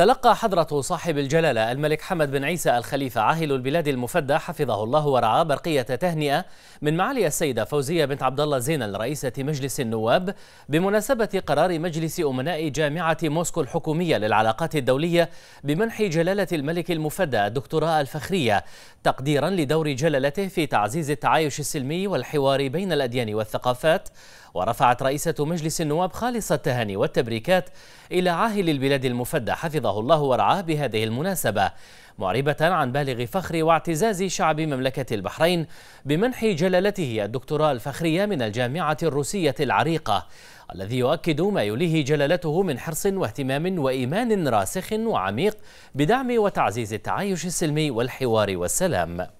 تلقى حضرة صاحب الجلالة الملك حمد بن عيسى الخليفة عاهل البلاد المفدى حفظه الله ورعاه برقية تهنئة من معالي السيدة فوزية بنت عبد الله زينل رئيسة مجلس النواب بمناسبة قرار مجلس أمناء جامعة موسكو الحكومية للعلاقات الدولية بمنح جلالة الملك المفدى الدكتوراه الفخرية تقديرا لدور جلالته في تعزيز التعايش السلمي والحوار بين الأديان والثقافات ورفعت رئيسة مجلس النواب خالص التهاني والتبريكات إلى عاهل البلاد المفدى حفظه الله ورعاه بهذه المناسبة معربة عن بالغ فخر واعتزاز شعب مملكة البحرين بمنح جلالته الدكتوراه الفخرية من الجامعة الروسية العريقة الذي يؤكد ما يليه جلالته من حرص واهتمام وإيمان راسخ وعميق بدعم وتعزيز التعايش السلمي والحوار والسلام.